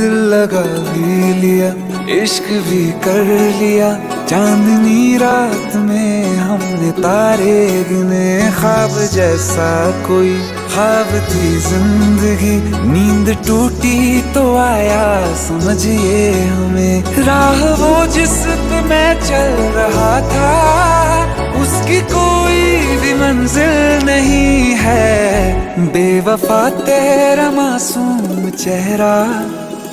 दिल लगा भी लिया, इश्क भी कर लिया। चांदनी रात में हमने तारे गिने, ख्वाब जैसा कोई ख्वाब थी ज़िंदगी। नींद टूटी तो आया, समझिए हमें। राह वो जिस पे मैं चल रहा था, उसकी कोई भी मंजिल नहीं है। बेवफा तेरा मासूम चेहरा।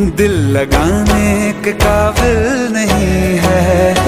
दिल लगाने के काबिल नहीं है।